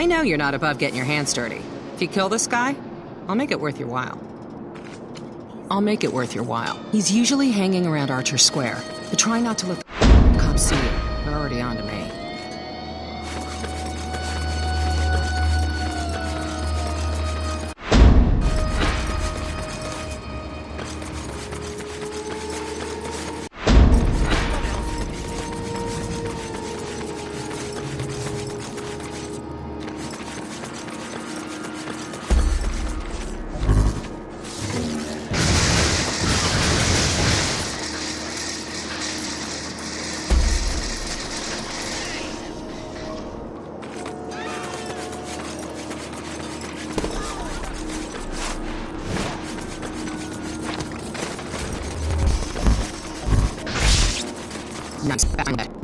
I know you're not above getting your hands dirty. If you kill this guy, I'll make it worth your while. I'll make it worth your while. He's usually hanging around Archer Square, but try not to let the cops see you. They're already on to me.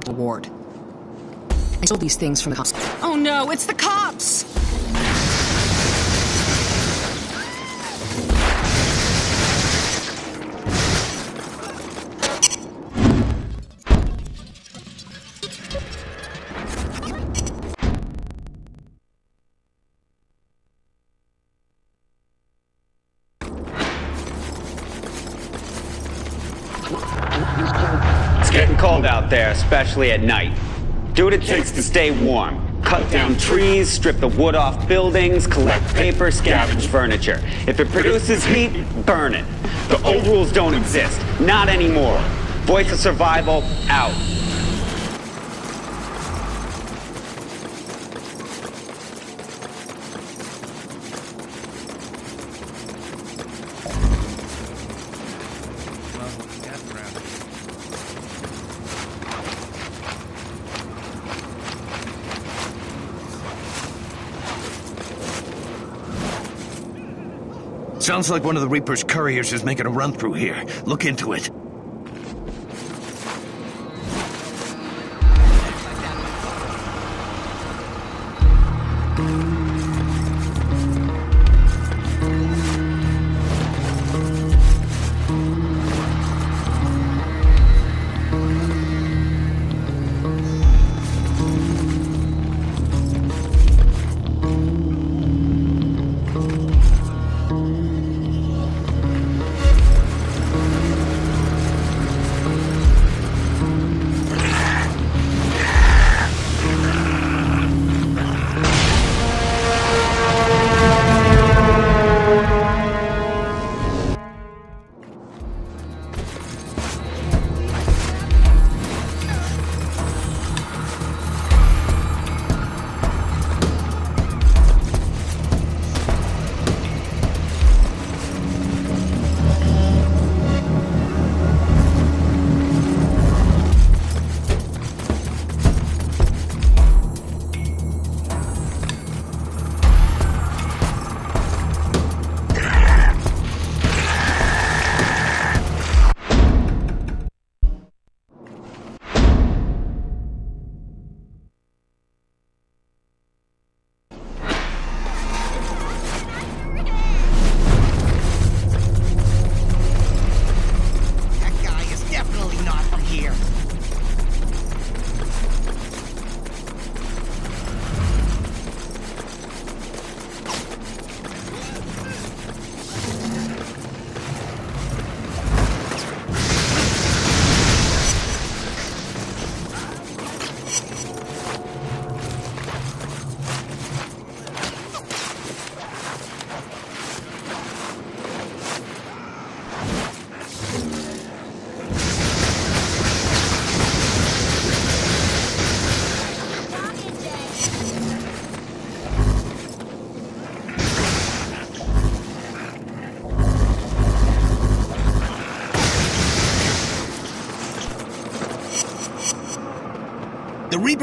Found that reward. I stole these things from the cops. Oh no, it's the cops! It's getting cold out there, especially at night. Do what it takes to stay warm. Cut down trees, strip the wood off buildings, collect paper, scavenge furniture. If it produces heat, burn it. The old rules don't exist. Not anymore. Voice of survival, out. Sounds like one of the Reaper's couriers is making a run through here. Look into it. That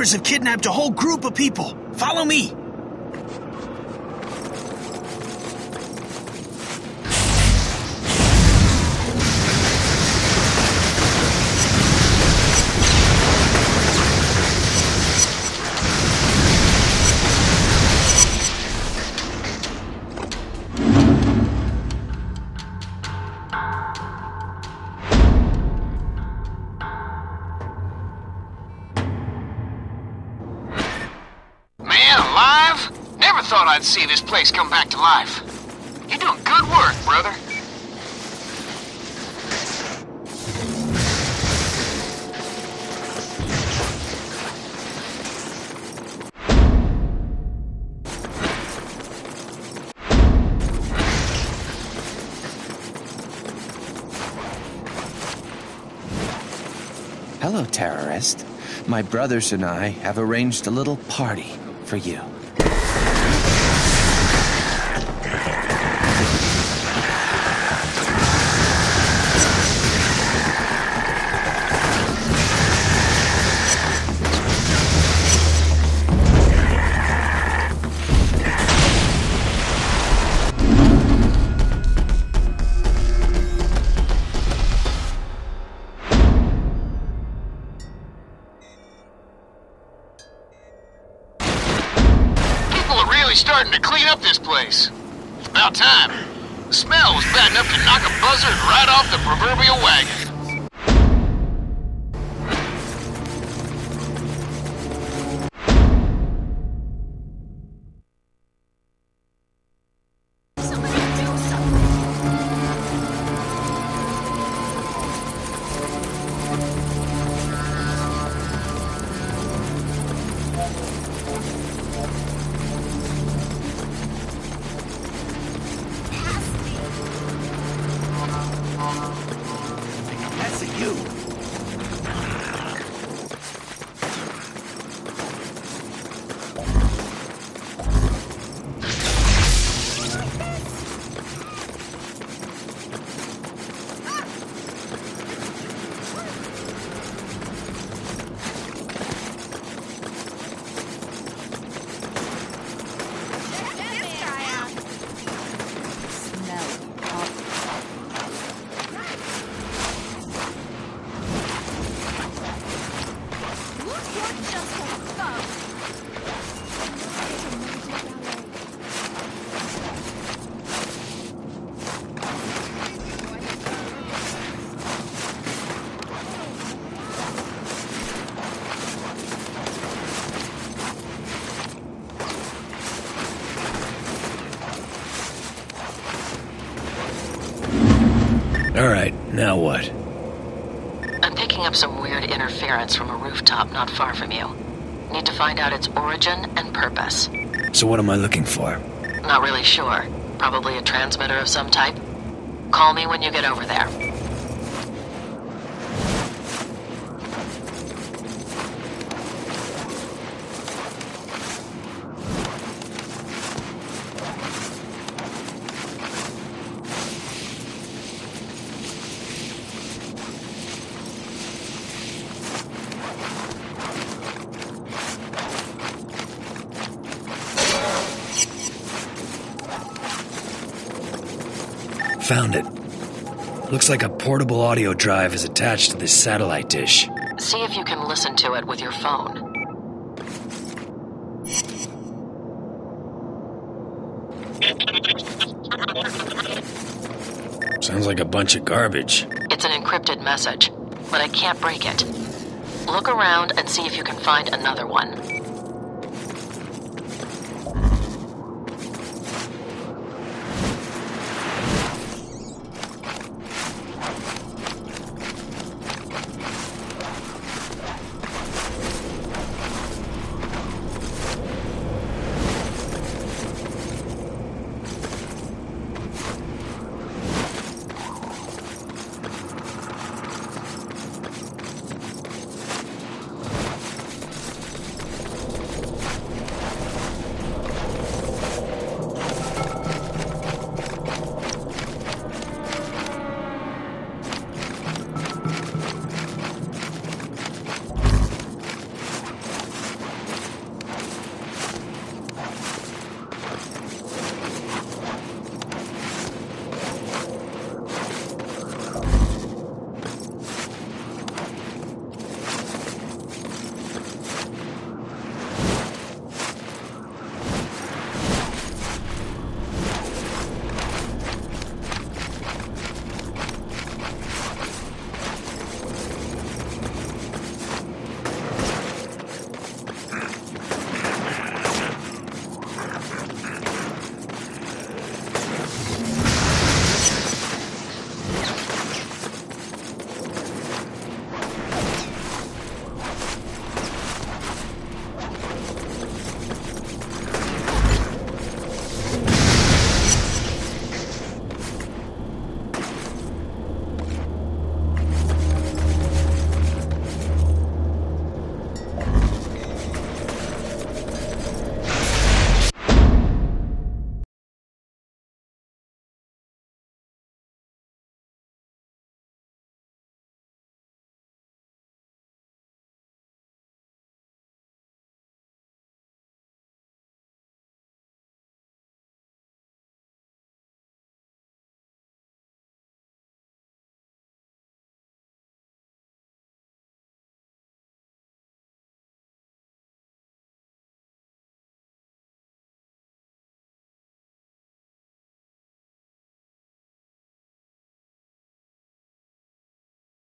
Reapers have kidnapped a whole group of people. Follow me. By and see this place come back to life. You're doing good work, brother. Hello, terrorist. My brothers and I have arranged a little party for you. Really starting to clean up this place. It's about time. The smell was bad enough to knock a buzzard right off the proverbial wagon. Rooftop not far from you. Need to find out its origin and purpose. So what am I looking for? Not really sure. Probably a transmitter of some type. Call me when you get over there. Found it. Looks like a portable audio drive is attached to this satellite dish. See if you can listen to it with your phone. Sounds like a bunch of garbage. It's an encrypted message, but I can't break it. Look around and see if you can find another one.